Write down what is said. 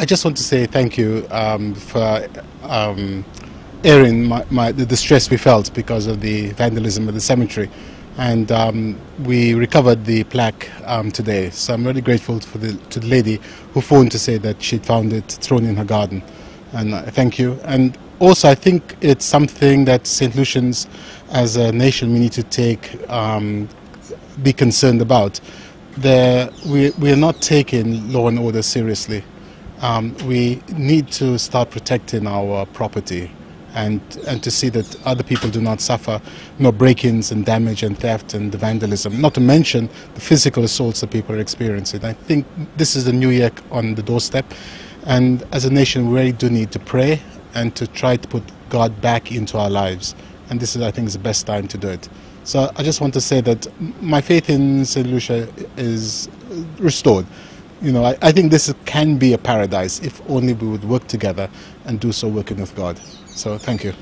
I just want to say thank you um, for um, airing my, my, the distress we felt because of the vandalism at the cemetery. And um, we recovered the plaque um, today. So I'm really grateful for the, to the lady who phoned to say that she'd found it thrown in her garden. And uh, thank you. And also, I think it's something that St. Lucians, as a nation, we need to take, um, be concerned about. We, we are not taking law and order seriously. Um, we need to start protecting our property and, and to see that other people do not suffer no break-ins and damage and theft and the vandalism, not to mention the physical assaults that people are experiencing. I think this is the new year on the doorstep and as a nation we really do need to pray and to try to put God back into our lives and this is I think is the best time to do it. So I just want to say that my faith in St. Lucia is restored you know, I, I, think this can be a paradise if only we would work together and do so working with God. So thank you.